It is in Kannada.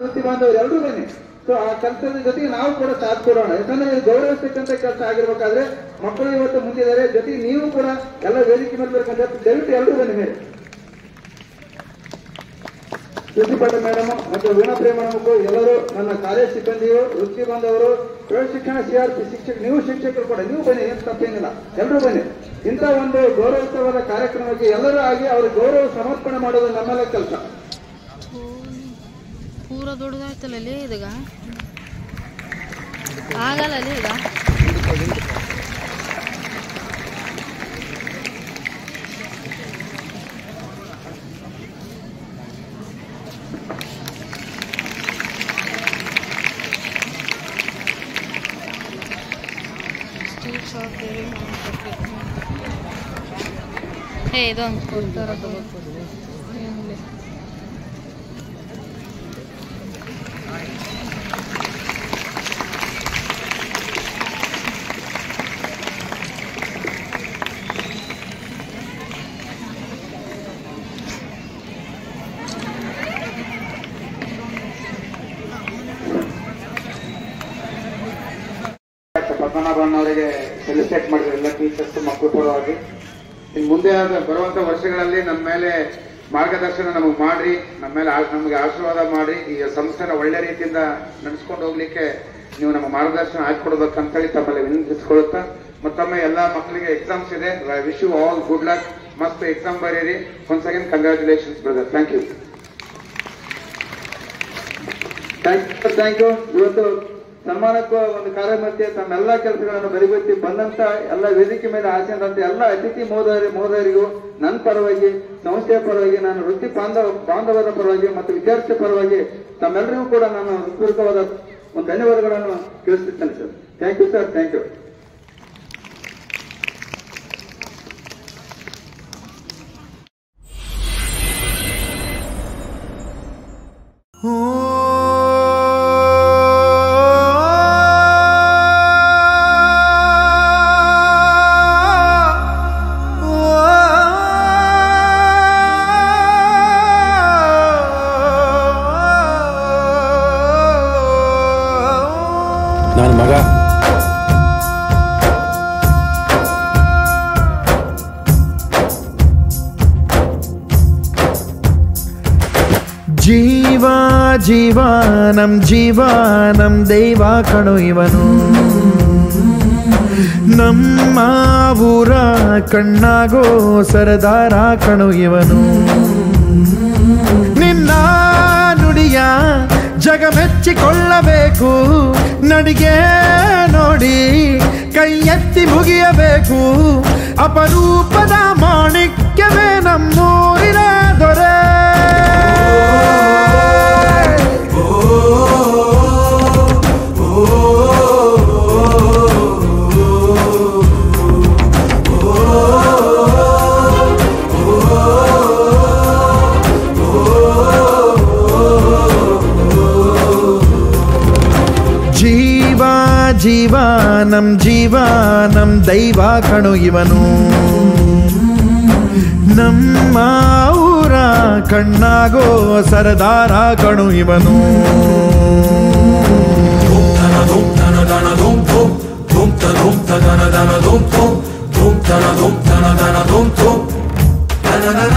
ಬಾಂಧವರು ಎಲ್ಲರೂ ಬನ್ನಿ ಸೊ ಆ ಕೆಲಸದ ಜೊತೆಗೆ ನಾವು ಕೂಡ ಸಾಥ್ ಕೊಡೋಣ. ಯಾಕಂದ್ರೆ ಗೌರವಿಸ್ತಕ್ಕಂಥ ಕೆಲಸ ಆಗಿರ್ಬೇಕಾದ್ರೆ ಮಕ್ಕಳು ಇವತ್ತು ಮುಂದಿದ್ದಾರೆ ಜೊತೆಗೆ ನೀವು ಕೂಡ ಎಲ್ಲ ವೇದಿಕೆ ಮೇಲೆ ಬರ್ಬೇಕಂತ ದಯವಿಟ್ಟು ಎಲ್ಲರೂ ಬನ್ನಿ ಮೇಲೆ ಸುದ್ದಿಪಟ್ಟ ಮೇಡಮ್ ಮತ್ತು ವೀಣಾ ಮೇಡಮ್ಗೂ ಎಲ್ಲರೂ ನನ್ನ ಕಾಲೇಜ್ ಸಿಬ್ಬಂದಿಯು, ವೃತ್ತಿ ಪ್ರೌಢ ಶಿಕ್ಷಣ ಸಿಆರ್ಪಿ ಶಿಕ್ಷಕ ನೀವು ಶಿಕ್ಷಕರು ಕೂಡ. ನೀವು ಬನ್ನಿ ಏನು ತಪ್ಪೇನಿಲ್ಲ. ಎಲ್ಲರೂ ಬನ್ನಿ ಇಂಥ ಒಂದು ಗೌರವೋತ್ಸವದ ಕಾರ್ಯಕ್ರಮಕ್ಕೆ ಎಲ್ಲರೂ ಆಗಿ ಅವ್ರ ಗೌರವ ಸಮರ್ಪಣೆ ಮಾಡೋದು ನಮ್ಮೆಲ್ಲ ಕೆಲಸ. ಪೂರ ದೊಡ್ಡದಾಯ್ತಲ್ಲ ಲೇ ಇದಾಗ? ಆಗಲ್ಲ ಲೇ ಈಗ. ಇದೊಂದು ಕೊಡ್ತಾರ ಏನ್ಲೆ ಪದ್ಮನಾಭನ್ ಅವರಿಗೆ ಫೆಲಿಸಿಟೇಟ್ ಮಾಡಿದ್ರು ಎಲ್ಲ ಟೀಚರ್ಸ್ ಮಕ್ಕಳು ಪರವಾಗಿ ಇನ್ನು ಮುಂದೆ ಬರುವಂತ ವರ್ಷಗಳಲ್ಲಿ ನಮ್ಮ ಮೇಲೆ ಮಾರ್ಗದರ್ಶನ ನಮಗೆ ಮಾಡ್ರಿ, ನಮ್ಮ ಮೇಲೆ ನಮಗೆ ಆಶೀರ್ವಾದ ಮಾಡಿ ಈ ಸಂಸ್ಥೆನ ಒಳ್ಳೆ ರೀತಿಯಿಂದ ನಡೆಸ್ಕೊಂಡು ಹೋಗ್ಲಿಕ್ಕೆ ನೀವು ನಮ್ಮ ಮಾರ್ಗದರ್ಶನ ಹಾಕೊಡ್ಬೇಕಂತೇಳಿ ತಮ್ಮಲ್ಲಿ ವಿನಂತಿಸ್ಕೊಳುತ್ತಾ, ಮತ್ತೊಮ್ಮೆ ಎಲ್ಲ ಮಕ್ಕಳಿಗೆ ಎಕ್ಸಾಮ್ಸ್ ಇದೆ. Wish you all good luck ಮಸ್ತ್ ಎಕ್ಸಾಮ್ ಬರೀರಿ. One second congratulations brother thank you thank you thank you ಇವತ್ತು ಸನ್ಮಾನಕ್ಕೂ ಒಂದು ಕಾರ್ಯಮಧ್ಯೆ ತಮ್ಮೆಲ್ಲ ಕೆಲಸಗಳನ್ನು ಬರಿಗೊತ್ತಿ ಬಂದಂತ ಎಲ್ಲ ವೇದಿಕೆ ಮೇಲೆ ಆಸೆಂದಂತ ಎಲ್ಲ ಅತಿಥಿ ಮಹೋದಯ ಮಹೋದಯರಿಗೂ ನನ್ನ ಪರವಾಗಿ, ಸಂಸ್ಥೆಯ ಪರವಾಗಿ, ನಾನು ವೃತ್ತಿ ಬಾಂಧವ ಬಾಂಧವರ ಪರವಾಗಿ ಮತ್ತು ವಿದ್ಯಾರ್ಥಿ ಪರವಾಗಿ ತಮ್ಮೆಲ್ಲರಿಗೂ ಕೂಡ ನಾನು ಹೃತ್ಪೂರ್ವಕವಾದ ಒಂದು ಧನ್ಯವಾದಗಳನ್ನು ತಿಳಿಸುತ್ತೇನೆ sir. Thank you sir thank you ಮಗ. ಜೀವ ಜೀವ ನಮ್ ದೈವ ಕಣು ಇವನು. ನಮ್ಮ ಊರ ಕಣ್ಣಾಗೋ ಸರದಾರ ಕಣು ಇವನು. ಜಗ ಮೆಚ್ಚಿಕೊಳ್ಳಬೇಕು. ನಡಿಗೆ ನೋಡಿ ಕೈ ಎತ್ತಿ ಮುಗಿಯಬೇಕು. ಅಪರೂಪದ ಮಾಣಿಕ್ಯವೇ ನಮ್ ಜೀವ ನಮ್ ದೈವ ಕಣು ಇವನು ನಮ್ಮ ಊರ ಕಣ್ಣಾಗೋ ಸರದಾರ ಕಣು ಇವನು ಧನ dana